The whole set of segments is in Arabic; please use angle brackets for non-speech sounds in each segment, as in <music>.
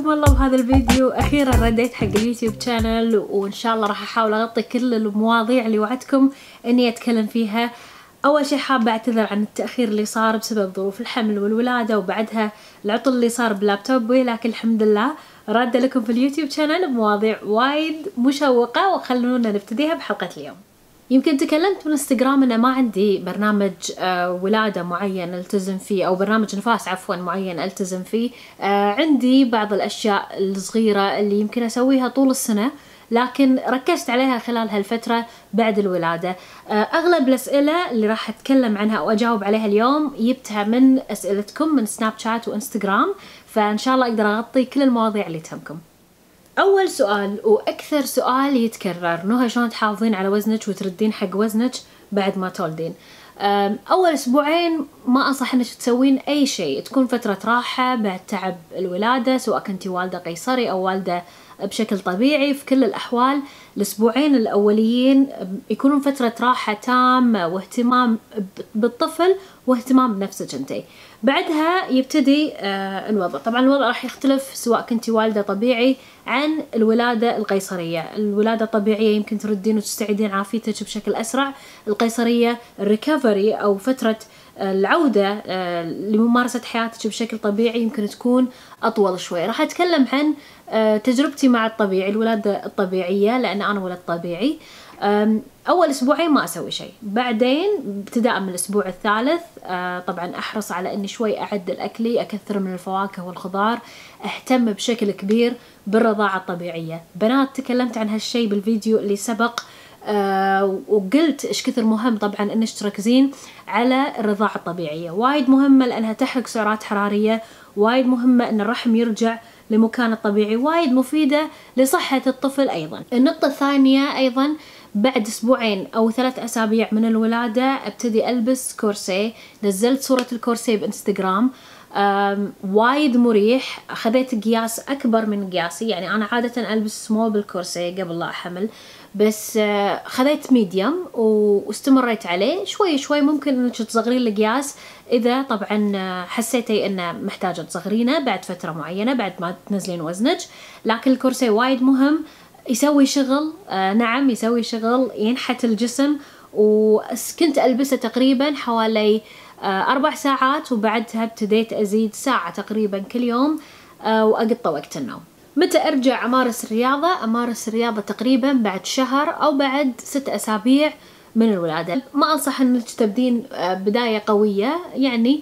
حياكم الله بهذا الفيديو. أخيرا رديت حق ال YouTube channel وإن شاء الله راح أحاول أغطي كل المواضيع اللي وعدتكم إني أتكلم فيها. أول شيء حابة أعتذر عن التأخير اللي صار بسبب ظروف الحمل والولادة وبعدها العطل اللي صار بلابتوبي لكن الحمد لله رادة لكم في ال YouTube channel بمواضيع وايد مشوقة وخلونا نبتديها بحلقة اليوم. يمكن تكلمت بالانستغرام إنه ما عندي برنامج آه ولادة معين ألتزم فيه أو برنامج نفاس عفوا معين ألتزم فيه. آه عندي بعض الأشياء الصغيرة اللي يمكن أسويها طول السنة لكن ركزت عليها خلال هالفترة بعد الولادة. آه أغلب الأسئلة اللي راح أتكلم عنها وأجاوب عليها اليوم جبتها من أسئلتكم من سناب شات وإنستغرام فإن شاء الله أقدر أغطي كل المواضيع اللي تهمكم. أول سؤال وأكثر سؤال يتكرر. نهى شلون تحافظين على وزنك وتردين حق وزنك بعد ما تولدين. أول أسبوعين ما أنصح إنك تسوين أي شيء. تكون فترة راحة بعد تعب الولادة سواء كنتي والدة قيصري أو والدة بشكل طبيعي. في كل الأحوال الأسبوعين الأوليين يكونون فترة راحة تامة واهتمام بالطفل واهتمام بنفسك أنتي بعدها يبتدي آه الوضع. طبعا الوضع راح يختلف سواء كنتي والدة طبيعي عن الولادة القيصرية. الولادة الطبيعية يمكن تردين وتستعيدين عافيتك بشكل أسرع. القيصرية الريكفري أو فترة العودة آه لممارسة حياتك بشكل طبيعي يمكن تكون أطول شوي. راح أتكلم عن آه تجربتي مع الطبيعي الولادة الطبيعية لأن أنا ولد طبيعي. أول أسبوعين ما أسوي شيء. بعدين ابتداء من الأسبوع الثالث آه طبعا أحرص على أني شوي أعدل أكلي أكثر من الفواكه والخضار أهتم بشكل كبير بالرضاعة الطبيعية. بنات تكلمت عن هالشي بالفيديو اللي سبق. آه وقلت إيش كثر مهم طبعا انك تركزين على الرضاعة الطبيعية. وايد مهمة لأنها تحرق سعرات حرارية وايد مهمة إن الرحم يرجع لمكانه الطبيعي وايد مفيدة لصحة الطفل أيضا. النقطة الثانية أيضا بعد أسبوعين أو ثلاث أسابيع من الولادة أبتدي ألبس كورسيه. نزلت صورة الكورسيه بإنستغرام. وايد مريح. خذيت قياس أكبر من قياسي. يعني أنا عادة ألبس سمول بالكورسي قبل لا أحمل. بس آه خذيت ميديوم واستمريت عليه. شوي شوي ممكن إنك تصغرين القياس إذا طبعا حسيتي إنه محتاجة تصغرينه بعد فترة معينة بعد ما تنزلين وزنك. لكن الكورسي وايد مهم. يسوي شغل آه نعم يسوي شغل ينحت الجسم. وكنت ألبسه تقريبا حوالي آه أربع ساعات وبعدها ابتديت أزيد ساعة تقريبا كل يوم آه وأقطع وقت النوم. متى أرجع أمارس الرياضة؟ أمارس الرياضة تقريبا بعد شهر أو بعد ست أسابيع من الولادة ما أنصح أنك تبدين بداية قوية يعني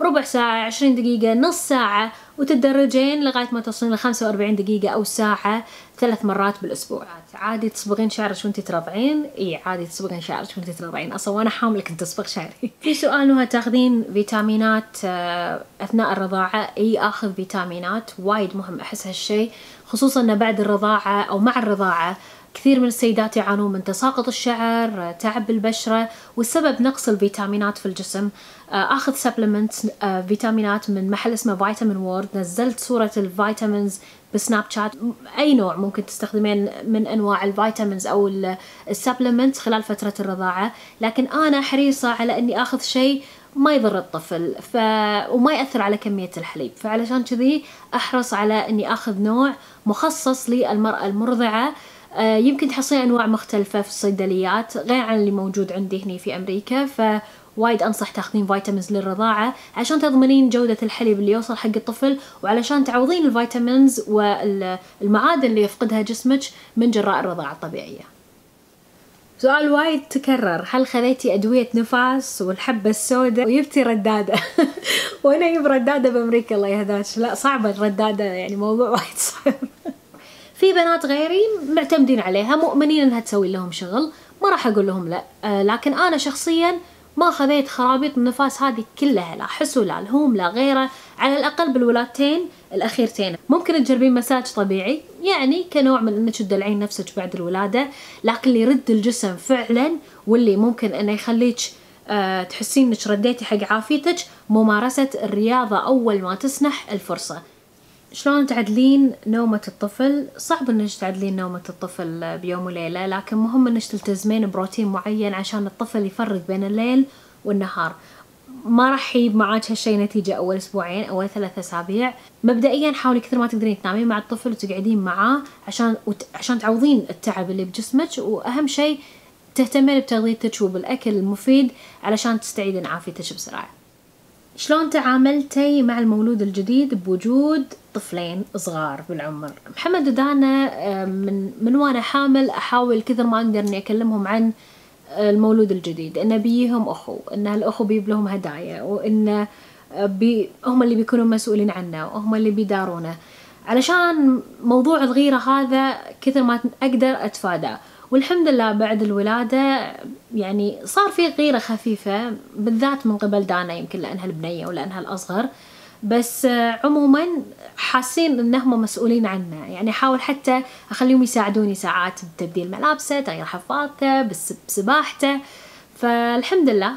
ربع ساعة عشرين دقيقة نص ساعة وتتدرجين لغاية ما تصلين لخمسة وأربعين دقيقة أو ساعة ثلاث مرات بالأسبوع. عادي تصبغين شعرك وانتي ترضعين إي عادي تصبغين شعرك وانتي ترضعين أصلا وأنا حاملة كنت اصبغ شعري <laughs> في سؤال انه تاخذين فيتامينات أثناء الرضاعة؟ إي آخذ فيتامينات. وايد مهم أحس هالشي خصوصا بعد الرضاعة أو مع الرضاعة كثير من السيدات يعانون من تساقط الشعر تعب بالبشرة والسبب نقص الفيتامينات في الجسم. آخذ supplement فيتامينات من محل اسمه Vitamin World نزلت صورة ال vitamins بسناب شات. أي نوع ممكن تستخدمين من أنواع ال vitamins أو ال supplement خلال فترة الرضاعة. لكن أنا حريصة على إني آخذ شيء ما يضر الطفل ف... وما يأثر على كمية الحليب. فعلشان كذي أحرص على أني أخذ نوع مخصص للمرأة المرضعة. آه يمكن تحصلين أنواع مختلفة في الصيدليات غير عن اللي موجود عندي هنا في أمريكا ف وايد أنصح تاخذين vitamins للرضاعة عشان تضمنين جودة الحليب اللي يوصل حق الطفل وعلشان تعوضين ال vitamins والمعادن اللي يفقدها جسمك من جراء الرضاعة الطبيعية. سؤال وايد تكرر هل خذيتي أدوية نفاس والحبة السوداء؟ وجبتي ردادة. <laughs> وأنا أجيب ردادة بأمريكا الله يهداك. لا صعبة الردادة يعني موضوع وايد صعب. في بنات غيري معتمدين عليها مؤمنين إنها تسوي لهم شغل. ما راح أقول لهم لا. آه لكن أنا شخصيا ما خذيت خرابيط النفاس هذه كلها لا حس ولا الهوم لا غيره. على الأقل بالولادتين الأخيرتين. ممكن تجربين مساج طبيعي يعني كنوع من إنك تدلعين نفسك بعد الولادة لكن اللي يرد الجسم فعلا واللي ممكن إنه يخليك أه تحسين إنك رديتي حق عافيتك ممارسة الرياضة أول ما تسنح الفرصة. شلون تعدلين نومة الطفل؟ صعب إنك تعدلين نومة الطفل بيوم وليلة لكن مهم إنك تلتزمين بروتين معين عشان الطفل يفرق بين الليل والنهار. ما راح يجيب معاك هالشي نتيجة أول أسبوعين أول ثلاثة أسابيع. مبدئيا حاولي كثر ما تقدرين تنامين مع الطفل وتقعدين معاه عشان وت... عشان تعوضين التعب اللي بجسمك. وأهم شيء تهتمين بتغذيتك وبالأكل المفيد علشان تستعيدين عافيتك بسرعة. شلون تعاملتي مع المولود الجديد بوجود طفلين صغار بالعمر؟ محمد ودانا من من وأنا حامل أحاول كثر ما أقدر إني أكلمهم عن المولود الجديد إنه بيهم أخو إن الاخو بيجيب لهم هدايا وإن بي هم اللي بيكونوا مسؤولين عنه وهم اللي بيدارونه علشان موضوع الغيرة هذا كثر ما أقدر أتفاداه. والحمد لله بعد الولادة يعني صار في غيرة خفيفة بالذات من قبل دانا يمكن لأنها البنية ولأنها الأصغر. بس عموما حاسين إنهم مسؤولين عنه. يعني أحاول حتى أخليهم يساعدوني ساعات بتبديل ملابسه تغيير حفاظته بسباحته. فالحمد لله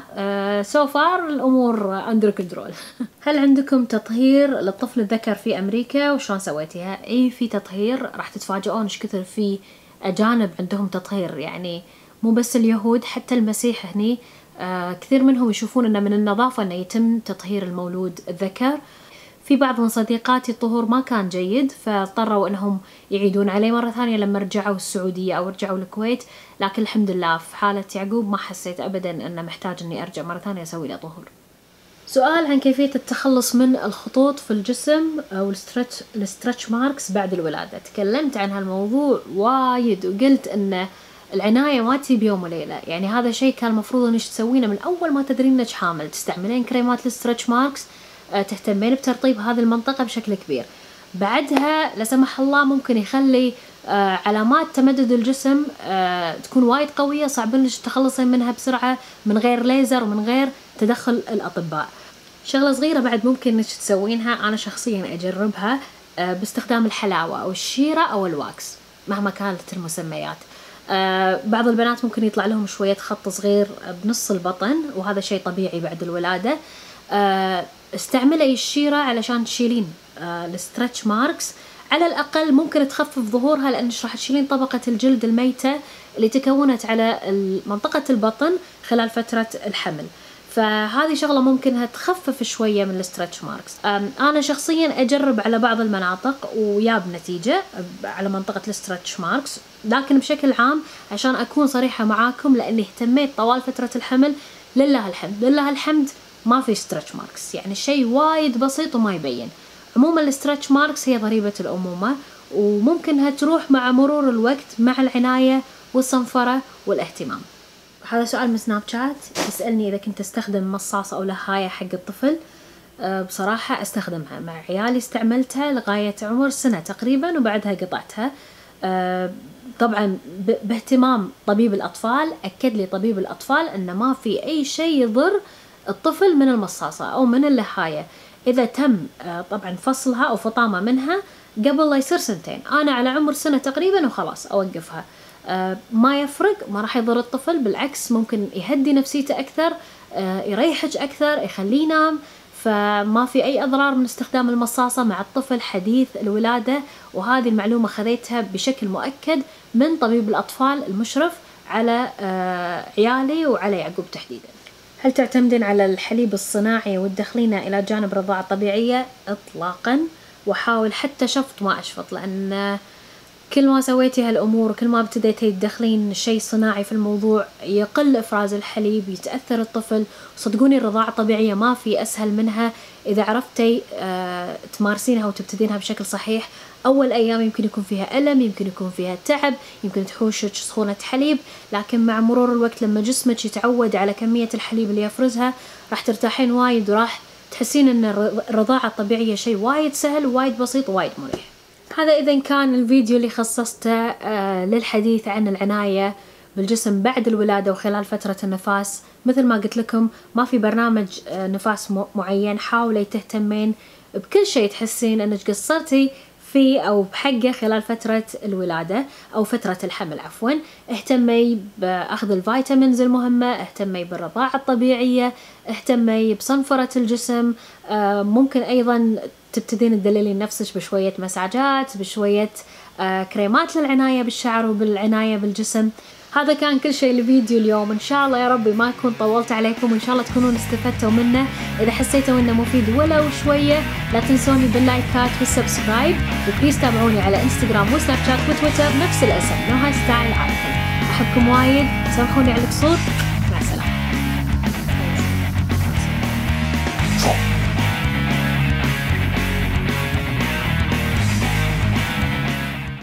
so uh, far الأمور under control <laughs> هل عندكم تطهير للطفل الذكر في أمريكا؟ وشلون سويتيها؟ اي في تطهير. راح تتفاجئون إيش كثر في أجانب عندهم تطهير يعني مو بس اليهود حتى المسيح هني آه كثير منهم يشوفون إنه من النظافة إنه يتم تطهير المولود الذكر. في بعض من صديقاتي الطهور ما كان جيد فاضطروا إنهم يعيدون عليه مرة ثانية لما رجعوا السعودية أو رجعوا الكويت. لكن الحمد لله في حالة يعقوب ما حسيت ابدا إنه محتاج إني أرجع مرة ثانية أسوي له طهور. سؤال عن كيفية التخلص من الخطوط في الجسم أو ال stretch, ال stretch marks بعد الولادة. تكلمت عن هالموضوع وايد وقلت أن العناية ما تجي بيوم وليلة. يعني هذا شيء كان المفروض إنك تسوينه من أول ما تدرين إنك حامل. تستعملين كريمات ال stretch marks تهتمين بترطيب هذه المنطقة بشكل كبير. بعدها لا سمح الله ممكن يخلي آه علامات تمدد الجسم آه تكون وايد قوية صعب إنك تتخلصين منها بسرعة من غير ليزر ومن غير تدخل الأطباء. شغلة صغيرة بعد ممكن إنك تسوينها أنا شخصيا أجربها آه باستخدام الحلاوة أو الشيرة أو الواكس مهما كانت المسميات. آه بعض البنات ممكن يطلع لهم شوية خط صغير بنص البطن وهذا شيء طبيعي بعد الولادة. آه استعملي الشيرة علشان تشيلين ال stretch marks. على الأقل ممكن تخفف ظهورها لأنك راح تشيلين طبقة الجلد الميتة اللي تكونت على منطقة البطن خلال فترة الحمل. فهذه شغلة ممكنها تخفف شوية من ال stretch marks أنا شخصيا أجرب على بعض المناطق وياب نتيجة على منطقة ال stretch marks لكن بشكل عام عشان أكون صريحة معاكم لأني اهتميت طوال فترة الحمل لله الحمد لله الحمد ما في stretch marks يعني شيء وايد بسيط وما يبين. عموما ال stretch marks هي ضريبة الأمومة وممكنها تروح مع مرور الوقت مع العناية والصنفرة والاهتمام. هذا سؤال من سناب شات. يسألني إذا كنت أستخدم مصاصة أو لهاية حق الطفل. أه بصراحة أستخدمها مع عيالي. استعملتها لغاية عمر سنة تقريبا وبعدها قطعتها. أه طبعا باهتمام طبيب الأطفال. أكد لي طبيب الأطفال أن ما في أي شيء يضر الطفل من المصاصة أو من اللهاية. إذا تم أه طبعا فصلها أو فطامة منها قبل لا يصير سنتين. أنا على عمر سنة تقريبا وخلاص أوقفها. ما يفرق ما راح يضر الطفل بالعكس ممكن يهدي نفسيته أكثر آه يريحك أكثر يخليه ينام. فما في أي أضرار من استخدام المصاصة مع الطفل حديث الولادة. وهذه المعلومة خذيتها بشكل مؤكد من طبيب الأطفال المشرف على آه عيالي وعلى يعقوب تحديدا. هل تعتمدين على الحليب الصناعي وتدخلينه إلى جانب الرضاعة الطبيعية؟ إطلاقا؟ وحاول حتى شفط ما أشفط لأن كل ما سويتي هالأمور كل ما ابتديتي تدخلين شيء صناعي في الموضوع يقل إفراز الحليب يتأثر الطفل صدقوني الرضاعة الطبيعية ما في أسهل منها. إذا عرفتي آه تمارسينها وتبتدينها بشكل صحيح أول أيام يمكن يكون فيها ألم يمكن يكون فيها تعب يمكن تحوشك سخونة حليب لكن مع مرور الوقت لما جسمك يتعود على كمية الحليب اللي يفرزها راح ترتاحين وايد وراح تحسين إن الرضاعة الطبيعية شيء وايد سهل ووايد بسيط ووايد مريح. هذا إذا كان الفيديو اللي خصصته آه للحديث عن العناية بالجسم بعد الولادة وخلال فترة النفاس. مثل ما قلت لكم ما في برنامج آه نفاس معين. حاولي تهتمين بكل شيء تحسين أنك قصرتي فيه أو بحقه خلال فترة الولادة أو فترة الحمل عفوا. اهتمي بأخذ الفيتامينز المهمة اهتمي بالرضاعة الطبيعية اهتمي بصنفرة الجسم آه ممكن أيضا تبتدين تدللين نفسك بشوية مساجات بشوية آه كريمات للعناية بالشعر وبالعناية بالجسم. هذا كان كل شيء لفيديو اليوم. إن شاء الله يا ربي ما أكون طولت عليكم وإن شاء الله تكونون استفدتوا منه. إذا حسيتوا إنه مفيد ولو شوية لا تنسوني باللايكات وال subscribe. و please تابعوني على إنستغرام وسناب شات وتويتر. نفس الاسم نهى ستايل عادل أحبكم وايد. سامحوني على القصور.